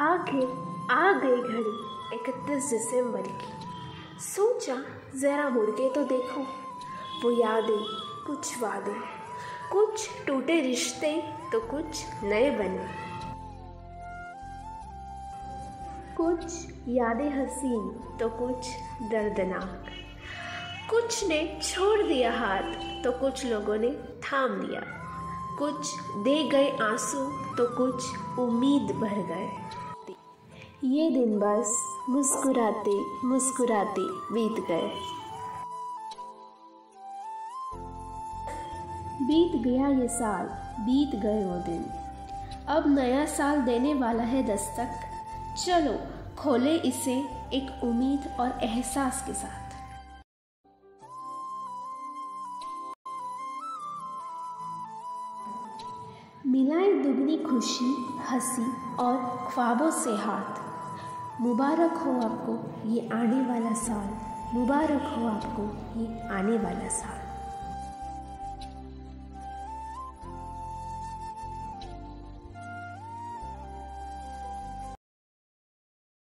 आखिर आ गई घड़ी इकतीस दिसंबर की। सोचा, ज़रा मुड़ के तो देखो। वो यादें, कुछ वादे, कुछ टूटे रिश्ते तो कुछ नए बने। कुछ यादें हसीन तो कुछ दर्दनाक। कुछ ने छोड़ दिया हाथ तो कुछ लोगों ने थाम लिया। कुछ दे गए आँसू तो कुछ उम्मीद भर गए। ये दिन बस मुस्कुराते मुस्कुराते बीत गए। बीत गया ये साल, बीत गए वो दिन। अब नया साल देने वाला है दस्तक। चलो, खोले इसे एक उम्मीद और एहसास के साथ। मिलाए दुगनी खुशी, हँसी और ख्वाबों से हाथ। मुबारक हो आपको ये आने वाला साल। मुबारक हो आपको ये आने वाला साल।